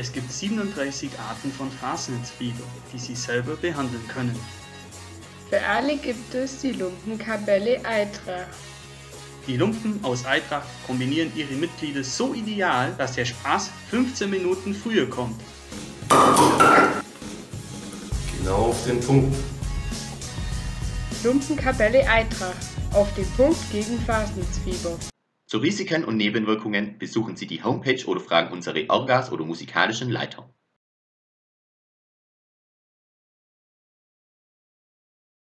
Es gibt 37 Arten von Fasnitzfieber, die Sie selber behandeln können. Für alle gibt es die Lumpenkapelle Eintracht. Die Lumpen aus Eintracht kombinieren ihre Mitglieder so ideal, dass der Spaß 15 Minuten früher kommt. Genau auf den Punkt. Lumpenkapelle Eintracht. Auf den Punkt gegen Fasnitzfieber. Zu Risiken und Nebenwirkungen besuchen Sie die Homepage oder fragen unsere Orgas oder musikalischen Leiter.